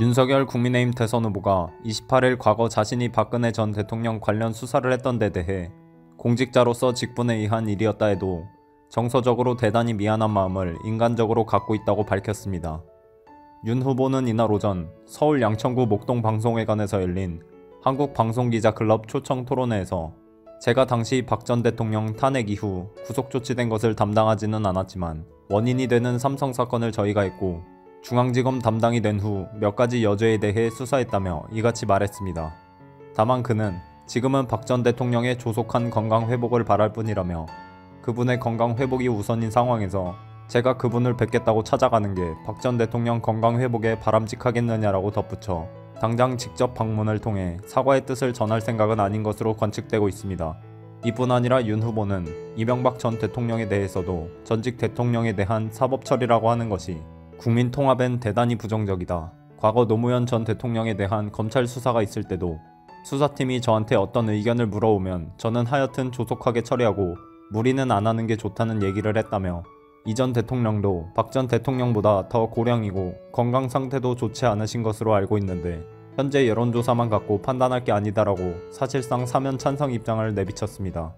윤석열 국민의힘 대선 후보가 28일 과거 자신이 박근혜 전 대통령 관련 수사를 했던 데 대해 공직자로서 직분에 의한 일이었다 해도 정서적으로 대단히 미안한 마음을 인간적으로 갖고 있다고 밝혔습니다. 윤 후보는 이날 오전 서울 양천구 목동 방송회관에서 열린 한국방송기자클럽 초청 토론회에서 제가 당시 박 전 대통령 탄핵 이후 구속 조치된 것을 담당하지는 않았지만 원인이 되는 삼성 사건을 저희가 했고 중앙지검 담당이 된 후 몇 가지 여죄에 대해 수사했다며 이같이 말했습니다. 다만 그는 지금은 박 전 대통령의 조속한 건강 회복을 바랄 뿐이라며 그분의 건강 회복이 우선인 상황에서 제가 그분을 뵙겠다고 찾아가는 게 박 전 대통령 건강 회복에 바람직하겠느냐라고 덧붙여 당장 직접 방문을 통해 사과의 뜻을 전할 생각은 아닌 것으로 관측되고 있습니다. 이뿐 아니라 윤 후보는 이명박 전 대통령에 대해서도 전직 대통령에 대한 사법 처리라고 하는 것이 국민 통합엔 대단히 부정적이다. 과거 노무현 전 대통령에 대한 검찰 수사가 있을 때도 수사팀이 저한테 어떤 의견을 물어오면 저는 하여튼 조속하게 처리하고 무리는 안 하는 게 좋다는 얘기를 했다며 이전 대통령도 박 전 대통령보다 더 고령이고 건강 상태도 좋지 않으신 것으로 알고 있는데 현재 여론조사만 갖고 판단할 게 아니다라고 사실상 사면 찬성 입장을 내비쳤습니다.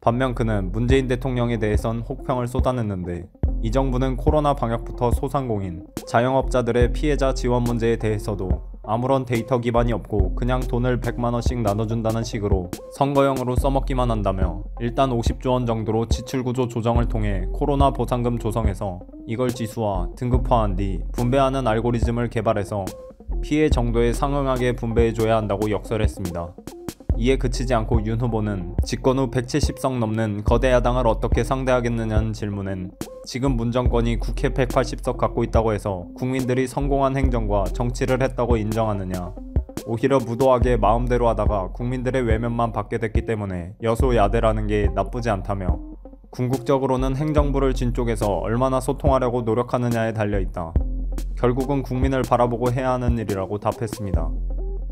반면 그는 문재인 대통령에 대해선 혹평을 쏟아냈는데 이 정부는 코로나 방역부터 소상공인, 자영업자들의 피해자 지원 문제에 대해서도 아무런 데이터 기반이 없고 그냥 돈을 100만원씩 나눠준다는 식으로 선거용으로 써먹기만 한다며 일단 50조원 정도로 지출구조 조정을 통해 코로나 보상금 조성해서 이걸 지수화, 등급화한 뒤 분배하는 알고리즘을 개발해서 피해 정도에 상응하게 분배해줘야 한다고 역설했습니다. 이에 그치지 않고 윤 후보는 집권 후 170석 넘는 거대 야당을 어떻게 상대하겠느냐는 질문엔 지금 문정권이 국회 180석 갖고 있다고 해서 국민들이 성공한 행정과 정치를 했다고 인정하느냐 오히려 무도하게 마음대로 하다가 국민들의 외면만 받게 됐기 때문에 여소야대라는 게 나쁘지 않다며 궁극적으로는 행정부를 진 쪽에서 얼마나 소통하려고 노력하느냐에 달려있다. 결국은 국민을 바라보고 해야 하는 일이라고 답했습니다.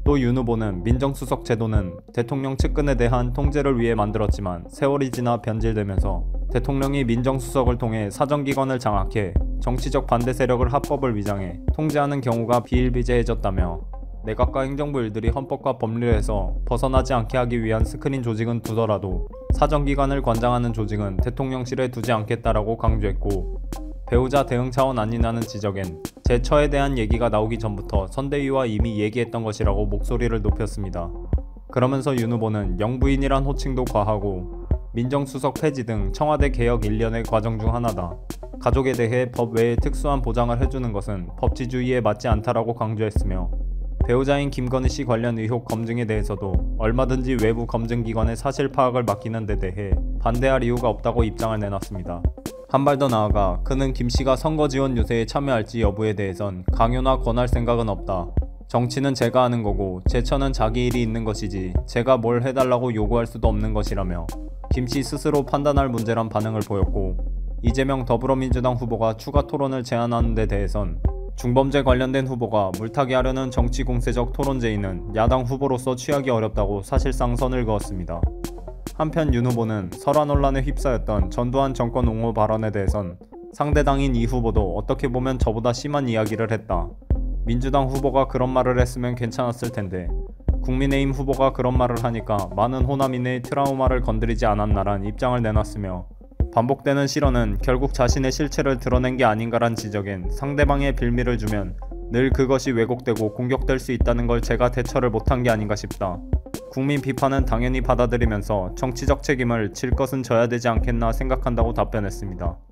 또 윤 후보는 민정수석 제도는 대통령 측근에 대한 통제를 위해 만들었지만 세월이 지나 변질되면서 대통령이 민정수석을 통해 사정기관을 장악해 정치적 반대 세력을 합법을 위장해 통제하는 경우가 비일비재해졌다며 내각과 행정부 일들이 헌법과 법률에서 벗어나지 않게 하기 위한 스크린 조직은 두더라도 사정기관을 관장하는 조직은 대통령실에 두지 않겠다라고 강조했고 배우자 대응 차원 아니냐는 지적엔 제 처에 대한 얘기가 나오기 전부터 선대위와 이미 얘기했던 것이라고 목소리를 높였습니다. 그러면서 윤 후보는 영부인이란 호칭도 과하고 민정수석 폐지 등 청와대 개혁 일련의 과정 중 하나다. 가족에 대해 법 외에 특수한 보장을 해주는 것은 법치주의에 맞지 않다라고 강조했으며 배우자인 김건희 씨 관련 의혹 검증에 대해서도 얼마든지 외부 검증기관의 사실 파악을 맡기는 데 대해 반대할 이유가 없다고 입장을 내놨습니다. 한 발 더 나아가 그는 김 씨가 선거 지원 유세에 참여할지 여부에 대해선 강요나 권할 생각은 없다. 정치는 제가 하는 거고 제처는 자기 일이 있는 것이지 제가 뭘 해달라고 요구할 수도 없는 것이라며 김씨 스스로 판단할 문제란 반응을 보였고 이재명 더불어민주당 후보가 추가 토론을 제안하는 데 대해선 중범죄 관련된 후보가 물타기 하려는 정치 공세적 토론제의는 야당 후보로서 취하기 어렵다고 사실상 선을 그었습니다. 한편 윤 후보는 설화 논란에 휩싸였던 전두환 정권 옹호 발언에 대해선 상대당인 이 후보도 어떻게 보면 저보다 심한 이야기를 했다. 민주당 후보가 그런 말을 했으면 괜찮았을 텐데 국민의힘 후보가 그런 말을 하니까 많은 호남인의 트라우마를 건드리지 않았나란 입장을 내놨으며 반복되는 실언은 결국 자신의 실체를 드러낸 게 아닌가란 지적엔 상대방의 빌미를 주면 늘 그것이 왜곡되고 공격될 수 있다는 걸 제가 대처를 못한 게 아닌가 싶다. 국민 비판은 당연히 받아들이면서 정치적 책임을 질 것은 져야 되지 않겠나 생각한다고 답변했습니다.